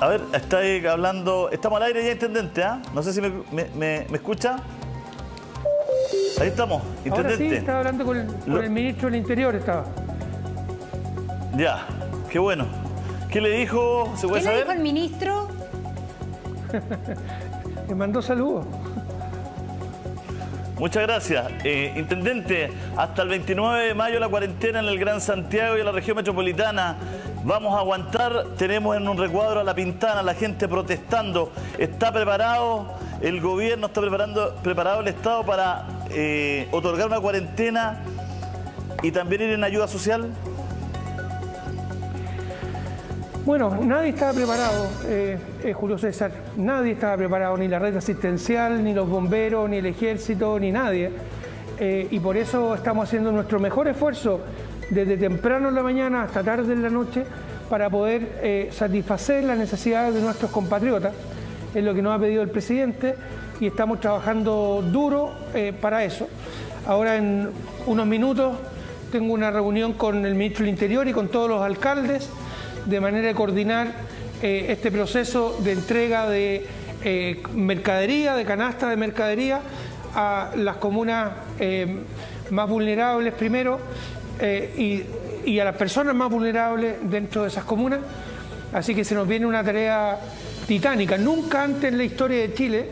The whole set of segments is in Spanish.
A ver, está ahí hablando. Estamos al aire ya, intendente, ¿ah? No sé si me, me- me- me escucha. Ahí estamos, Ahora sí, intendente. estaba hablando con el, con Lo- el ministro del Interior, estaba. Ya, qué bueno. ¿Qué le dijo? ¿Se ¿Qué le dijo el ministro? Le mandó saludos. Muchas gracias. Eh, intendente, hasta el 29 de mayo la cuarentena en el Gran Santiago y en la región metropolitana. Vamos a aguantar. Tenemos en un recuadro a la Pintana, la gente protestando. ¿Está preparado el gobierno, está preparando, preparado el Estado para eh, otorgar una cuarentena y también ir en ayuda social? Bueno, nadie estaba preparado, eh, eh, Julio César. Nadie estaba preparado, ni la red asistencial, ni los bomberos, ni el ejército, ni nadie. Y por eso estamos haciendo nuestro mejor esfuerzo desde temprano en la mañana hasta tarde en la noche para poder eh, satisfacer las necesidades de nuestros compatriotas. Es lo que nos ha pedido el presidente y estamos trabajando duro eh, para eso. Ahora en unos minutos tengo una reunión con el ministro del Interior y con todos los alcaldes de manera de coordinar eh, este proceso de entrega de mercadería, de canasta de mercadería a las comunas más vulnerables primero eh, y, y a las personas más vulnerables dentro de esas comunas. Así que se nos viene una tarea titánica. Nunca antes en la historia de Chile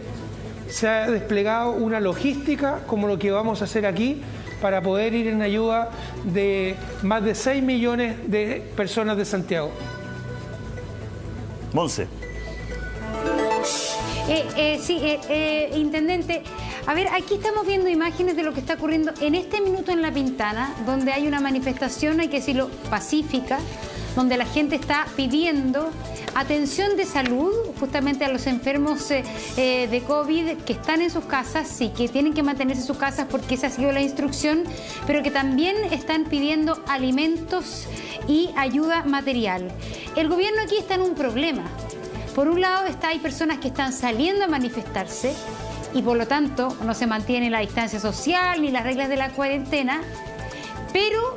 se ha desplegado una logística como lo que vamos a hacer aquí para poder ir en ayuda de más de 6 millones de personas de Santiago. Monse. Eh, eh, sí, eh, eh, intendente. A ver, aquí estamos viendo imágenes de lo que está ocurriendo en este minuto en La Pintana, donde hay una manifestación, hay que decirlo, pacífica, donde la gente está pidiendo atención de salud justamente a los enfermos eh, eh, de COVID que están en sus casas y que tienen que mantenerse en sus casas porque esa ha sido la instrucción, pero que también están pidiendo alimentos y ayuda material. El gobierno aquí está en un problema. Por un lado está, hay personas que están saliendo a manifestarse y por lo tanto no se mantiene la distancia social ni las reglas de la cuarentena, pero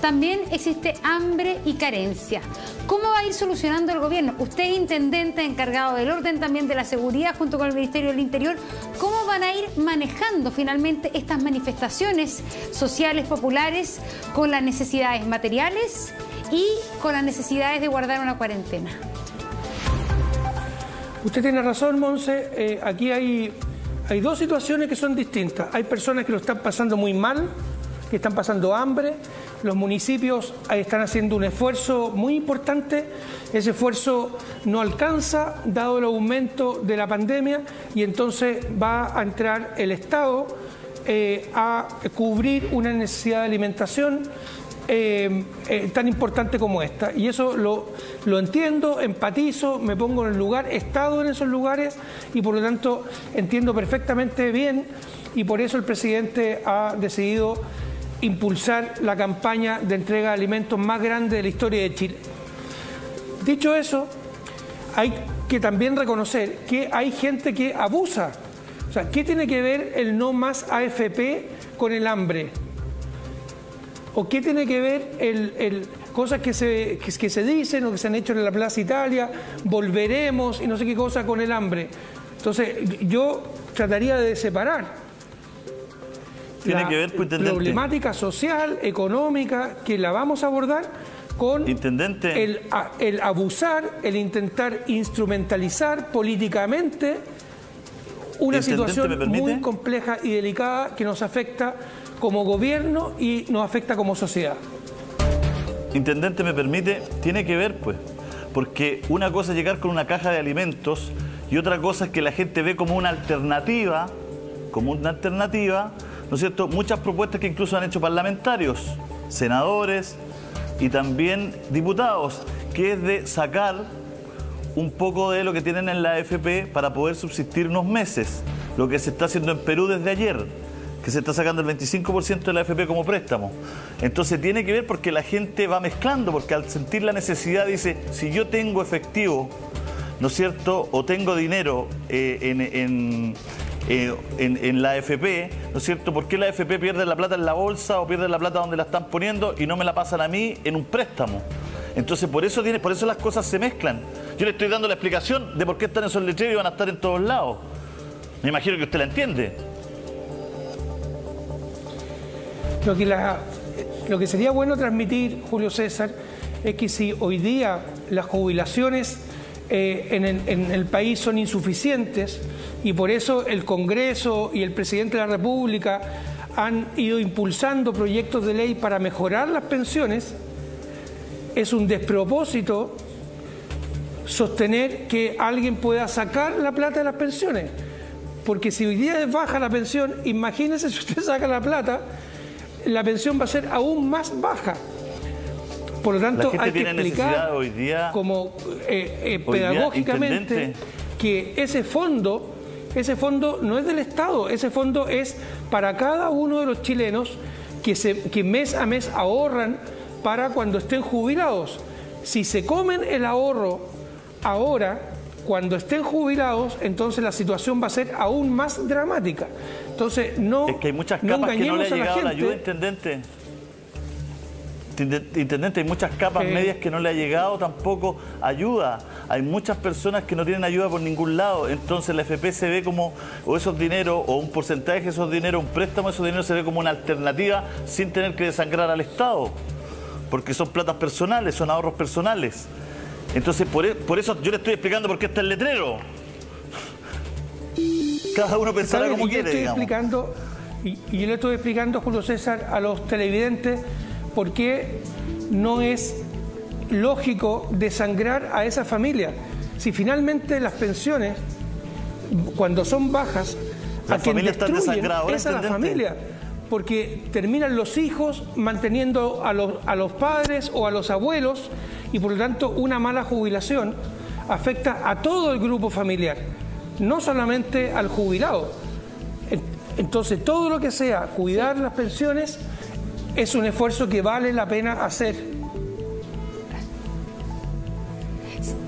también existe hambre y carencia. ¿Cómo va a ir solucionando el gobierno? Usted es intendente encargado del orden también de la seguridad junto con el Ministerio del Interior. ¿Cómo van a ir manejando finalmente estas manifestaciones sociales populares con las necesidades materiales y con las necesidades de guardar una cuarentena? Usted tiene razón, Monse. Eh, aquí hay, hay dos situaciones que son distintas. Hay personas que lo están pasando muy mal, que están pasando hambre. Los municipios están haciendo un esfuerzo muy importante. Ese esfuerzo no alcanza, dado el aumento de la pandemia, y entonces va a entrar el Estado eh, a cubrir una necesidad de alimentación eh, eh, tan importante como esta. Y eso lo, lo entiendo, empatizo, me pongo en el lugar, he estado en esos lugares y por lo tanto entiendo perfectamente bien y por eso el presidente ha decidido impulsar la campaña de entrega de alimentos más grande de la historia de Chile. Dicho eso, hay que también reconocer que hay gente que abusa. O sea, ¿qué tiene que ver el no más AFP con el hambre? ¿O qué tiene que ver el, el- cosas que se, que, que se dicen o que se han hecho en la Plaza Italia, volveremos y no sé qué cosa con el hambre? Entonces, yo trataría de separar Tiene la que ver, pues, problemática social, económica, que la vamos a abordar con Intendente. el, el abusar, el intentar instrumentalizar políticamente una Intendente, situación muy compleja y delicada que nos afecta como gobierno y nos afecta como sociedad. Intendente, me permite, tiene que ver, pues, porque una cosa es llegar con una caja de alimentos y otra cosa es que la gente ve como una alternativa, como una alternativa, ¿no es cierto? Muchas propuestas que incluso han hecho parlamentarios, senadores y también diputados, que es de sacar un poco de lo que tienen en la AFP para poder subsistir unos meses, lo que se está haciendo en Perú desde ayer, se está sacando el 25% de la AFP como préstamo. Entonces tiene que ver porque la gente va mezclando, porque al sentir la necesidad dice, si yo tengo efectivo, ¿no es cierto? O tengo dinero eh, en, en- eh, en- en la AFP, ¿no es cierto? ¿Por qué la AFP pierde la plata en la bolsa o pierde la plata donde la están poniendo y no me la pasan a mí en un préstamo? Entonces por eso tiene, por eso las cosas se mezclan. Yo le estoy dando la explicación de por qué están esos letreros y van a estar en todos lados. Me imagino que usted la entiende. Lo que, lo que sería bueno transmitir, Julio César, es que si hoy día las jubilaciones eh, en, el, país son insuficientes y por eso el Congreso y el presidente de la República han ido impulsando proyectos de ley para mejorar las pensiones, es un despropósito sostener que alguien pueda sacar la plata de las pensiones. Porque si hoy día es baja la pensión, imagínese si usted saca la plata la pensión va a ser aún más baja. Por lo tanto, hay que explicar hoy día, como eh, eh, pedagógicamente que ese fondo, ese fondo no es del Estado, ese fondo es para cada uno de los chilenos que, se, que mes a mes ahorran para cuando estén jubilados. Si se comen el ahorro ahora, cuando estén jubilados, entonces la situación va a ser aún más dramática. Entonces, no. Es que hay muchas capas que no le ha llegado la, ayuda, intendente. Intendente, hay muchas capas medias que no le ha llegado tampoco ayuda. Hay muchas personas que no tienen ayuda por ningún lado. Entonces la FP se ve como, o esos dineros, o un porcentaje de esos dineros, un préstamo de esos dineros se ve como una alternativa sin tener que desangrar al Estado. Porque son platas personales, son ahorros personales. Entonces, por, e, por, eso yo le estoy explicando por qué está el letrero. Cada uno pensará como quiere, estoy explicando, y, yo le estoy explicando, Julio César, a los televidentes por qué no es lógico desangrar a esa familia. Si finalmente las pensiones, cuando son bajas, la a quien destruyen es a la familia porque terminan los hijos manteniendo a los, a los padres o a los abuelos y por lo tanto una mala jubilación afecta a todo el grupo familiar, no solamente al jubilado. Entonces todo lo que sea cuidar las pensiones es un esfuerzo que vale la pena hacer.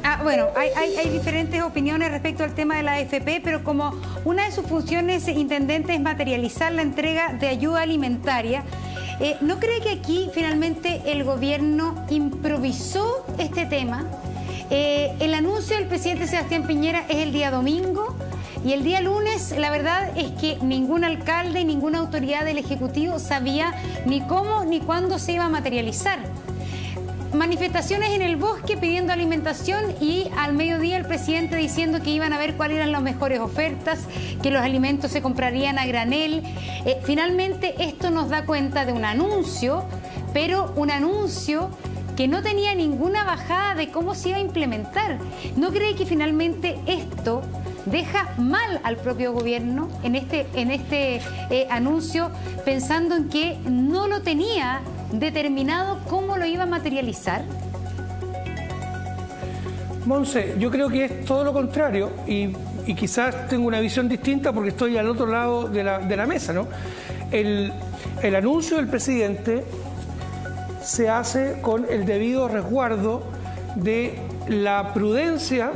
Ah, bueno, hay, diferentes opiniones respecto al tema de la AFP, pero como una de sus funciones, intendente, es materializar la entrega de ayuda alimentaria, eh, ¿No cree que aquí finalmente el gobierno improvisó este tema? Eh, el anuncio del presidente Sebastián Piñera es el día domingo y el día lunes la verdad es que ningún alcalde, ninguna autoridad del Ejecutivo sabía ni cómo ni cuándo se iba a materializar manifestaciones en el bosque pidiendo alimentación y al mediodía el presidente diciendo que iban a ver cuáles eran las mejores ofertas, que los alimentos se comprarían a granel. Eh, finalmente esto nos da cuenta de un anuncio, pero un anuncio que no tenía ninguna bajada de cómo se iba a implementar. ¿No cree que finalmente esto deja mal al propio gobierno en este, en este eh, anuncio pensando en que no lo tenía determinado cómo lo iba a materializar? Monse, yo creo que es todo lo contrario y, quizás tengo una visión distinta porque estoy al otro lado de la, mesa, ¿no? El, el anuncio del presidente se hace con el debido resguardo de la prudencia.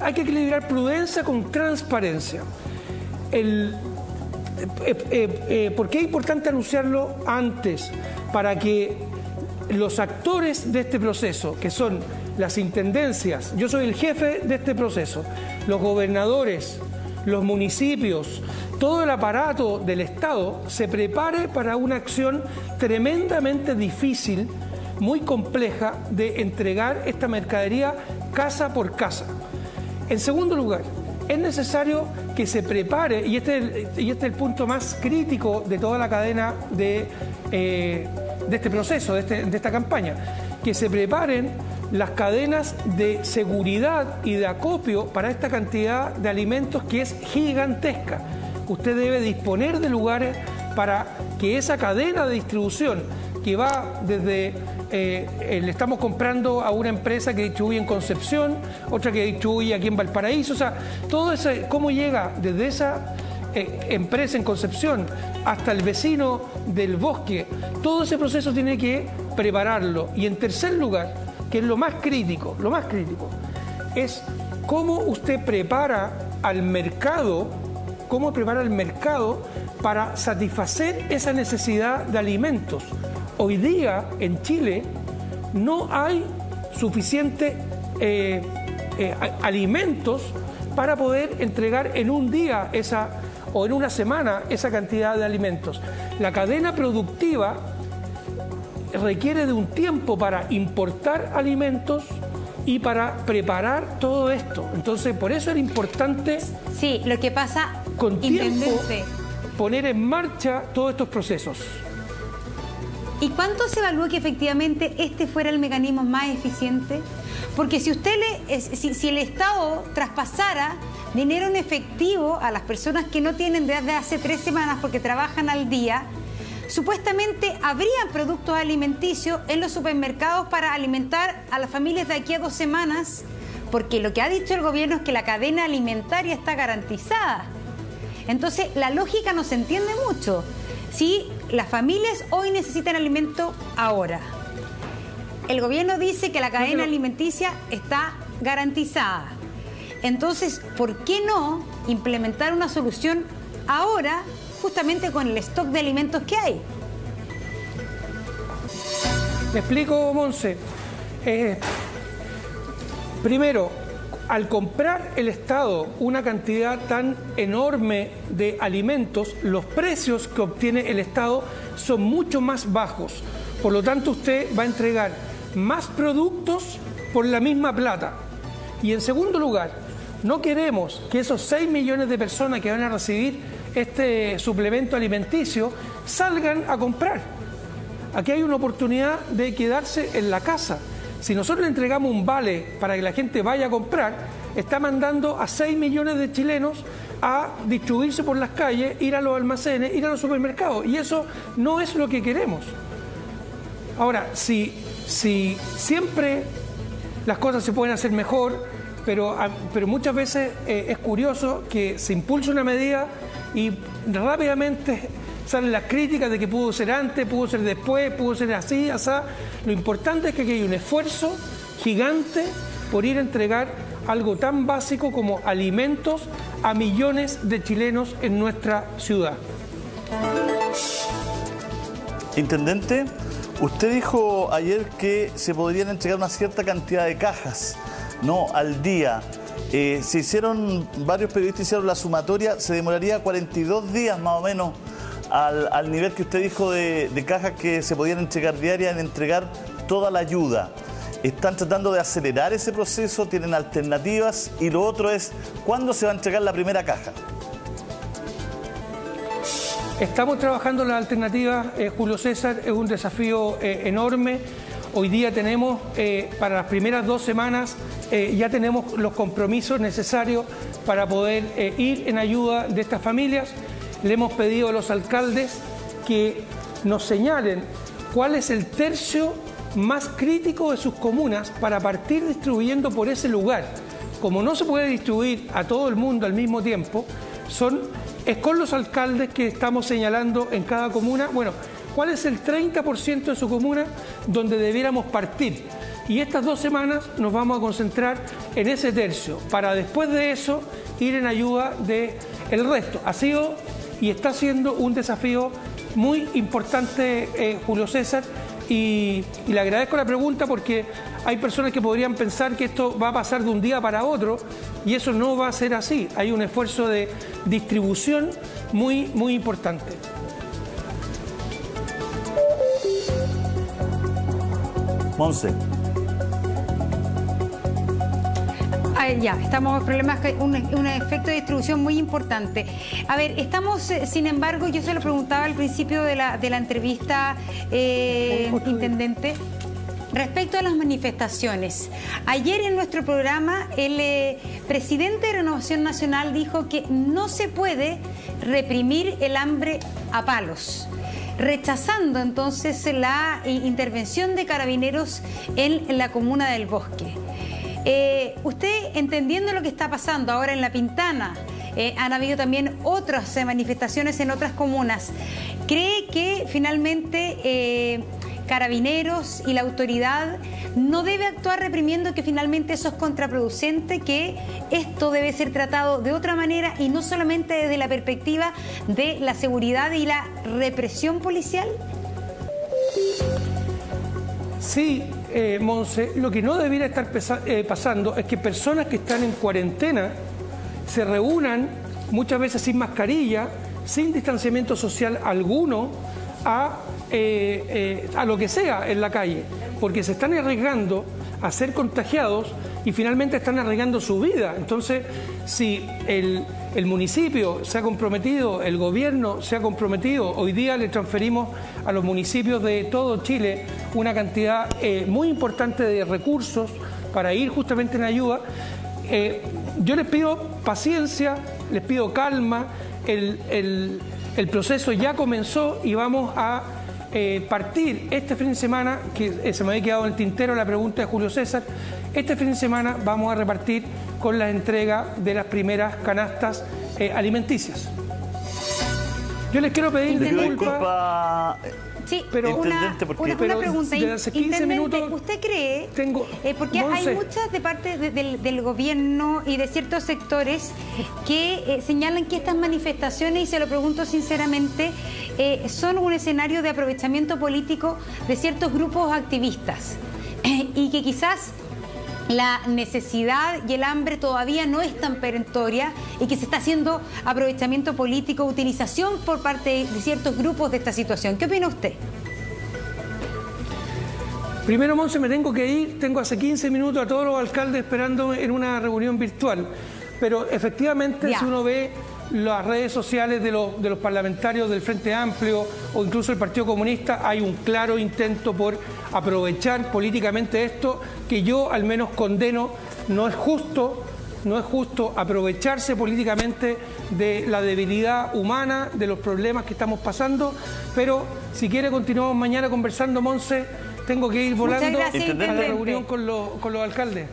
Hay que equilibrar prudencia con transparencia. Eh, eh, eh, ¿Por qué es importante anunciarlo antes? Para que los actores de este proceso, que son las intendencias, yo soy el jefe de este proceso, los gobernadores, los municipios, todo el aparato del Estado se prepare para una acción tremendamente difícil, muy compleja, de entregar esta mercadería casa por casa. En segundo lugar, es necesario que se prepare, y este, y este es el punto más crítico de toda la cadena de, eh, de este proceso, de, este, de esta campaña, que se preparen las cadenas de seguridad y de acopio para esta cantidad de alimentos que es gigantesca. Usted debe disponer de lugares para que esa cadena de distribución que va desde eh, le estamos comprando a una empresa que distribuye en Concepción, otra que distribuye aquí en Valparaíso, o sea, todo ese, cómo llega desde esa eh, empresa en Concepción hasta el vecino del bosque, todo ese proceso tiene que prepararlo. Y en tercer lugar, que es lo más crítico, lo más crítico, es cómo usted prepara al mercado, cómo prepara el mercado para satisfacer esa necesidad de alimentos. Hoy día en Chile no hay suficiente eh, eh, alimentos para poder entregar en un día esa o en una semana esa cantidad de alimentos. La cadena productiva requiere de un tiempo para importar alimentos y para preparar todo esto. Entonces, por eso era importante... Sí, lo que pasa... Con tiempo, poner en marcha todos estos procesos. ¿Y cuánto se evalúa que efectivamente este fuera el mecanismo más eficiente? Porque si usted le, si, el Estado traspasara dinero en efectivo a las personas que no tienen desde hace tres semanas porque trabajan al día, supuestamente habría productos alimenticios en los supermercados para alimentar a las familias de aquí a dos semanas, porque lo que ha dicho el gobierno es que la cadena alimentaria está garantizada. Entonces, la lógica no se entiende mucho. Si las familias hoy necesitan alimento ahora, el gobierno dice que la cadena alimenticia está garantizada. Entonces, ¿por qué no implementar una solución ahora justamente con el stock de alimentos que hay? Me explico, Monse. Eh, primero, al comprar el Estado una cantidad tan enorme de alimentos, los precios que obtiene el Estado son mucho más bajos. Por lo tanto, usted va a entregar más productos por la misma plata. Y en segundo lugar, no queremos que esos 6 millones de personas que van a recibir este suplemento alimenticio salgan a comprar. Aquí hay una oportunidad de quedarse en la casa. Si nosotros le entregamos un vale para que la gente vaya a comprar, está mandando a 6 millones de chilenos a distribuirse por las calles, ir a los almacenes, ir a los supermercados. Y eso no es lo que queremos. Ahora, si si siempre las cosas se pueden hacer mejor, pero, ah, pero muchas veces eh, es curioso que se impulsa una medida y rápidamente salen las críticas de que pudo ser antes, pudo ser después, pudo ser así, así. Lo importante es que aquí hay un esfuerzo gigante por ir a entregar algo tan básico como alimentos a millones de chilenos en nuestra ciudad. Intendente, Usted dijo ayer que se podrían entregar una cierta cantidad de cajas, no al día. Eh, se hicieron, varios periodistas hicieron la sumatoria, se demoraría 42 días más o menos al, nivel que usted dijo de, cajas que se podían entregar diarias en entregar toda la ayuda. ¿Están tratando de acelerar ese proceso? ¿Tienen alternativas? Y lo otro es, ¿cuándo se va a entregar la primera caja? Estamos trabajando las alternativas, eh, Julio César, es un desafío eh, enorme. Hoy día tenemos, para las primeras dos semanas, ya tenemos los compromisos necesarios para poder ir en ayuda de estas familias. Le hemos pedido a los alcaldes que nos señalen cuál es el tercio más crítico de sus comunas para partir distribuyendo por ese lugar. Como no se puede distribuir a todo el mundo al mismo tiempo, son es con los alcaldes que estamos señalando en cada comuna, bueno, cuál es el 30% de su comuna donde debiéramos partir. Y estas dos semanas nos vamos a concentrar en ese tercio, para después de eso ir en ayuda del el resto. Ha sido y está siendo un desafío muy importante, eh, Julio César, y, le agradezco la pregunta porque hay personas que podrían pensar que esto va a pasar de un día para otro y eso no va a ser así. Hay un esfuerzo de distribución muy, muy importante. Monse. Ya, estamos en problemas, un, un efecto de distribución muy importante. A ver, estamos, eh, sin embargo, yo se lo preguntaba al principio de la, de la entrevista, eh, intendente. Respecto a las manifestaciones, ayer en nuestro programa el eh, presidente de Renovación Nacional dijo que no se puede reprimir el hambre a palos rechazando entonces la intervención de carabineros en la comuna del Bosque. Eh, usted, entendiendo lo que está pasando ahora en La Pintana, eh, han habido también otras eh, manifestaciones en otras comunas. ¿Cree que finalmente Carabineros y la autoridad no debe actuar reprimiendo que finalmente eso es contraproducente, que esto debe ser tratado de otra manera y no solamente desde la perspectiva de la seguridad y la represión policial? Sí, eh, Monse, lo que no debiera estar eh, pasando es que personas que están en cuarentena se reúnan muchas veces sin mascarilla, sin distanciamiento social alguno, a, a lo que sea en la calle, porque se están arriesgando a ser contagiados y finalmente están arriesgando su vida. Entonces, si el, municipio se ha comprometido, el gobierno se ha comprometido, hoy día le transferimos a los municipios de todo Chile una cantidad eh, muy importante de recursos para ir justamente en ayuda. Eh, yo les pido paciencia, les pido calma, el, el proceso ya comenzó y vamos a eh, partir este fin de semana, que eh, se me había quedado en el tintero la pregunta de Julio César, este fin de semana vamos a repartir con la entrega de las primeras canastas eh, alimenticias. Yo les quiero pedir disculpas. Sí, pero una, pregunta. Intendente, ¿usted cree, tengo, eh, porque hay muchas de parte del, gobierno y de ciertos sectores que eh, señalan que estas manifestaciones, y se lo pregunto sinceramente, eh, son un escenario de aprovechamiento político de ciertos grupos activistas y que quizás la necesidad y el hambre todavía no es tan perentoria y que se está haciendo aprovechamiento político, utilización por parte de ciertos grupos de esta situación. ¿Qué opina usted? Primero, Monse, me tengo que ir. Tengo hace 15 minutos a todos los alcaldes esperando en una reunión virtual. Pero efectivamente, si uno ve las redes sociales de los, de los parlamentarios del Frente Amplio o incluso el Partido Comunista, hay un claro intento por aprovechar políticamente esto que yo al menos condeno. No es justo, no es justo aprovecharse políticamente de la debilidad humana, de los problemas que estamos pasando, pero si quiere continuamos mañana conversando, Monse, tengo que ir volando a la reunión con, con los alcaldes.